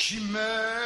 Kime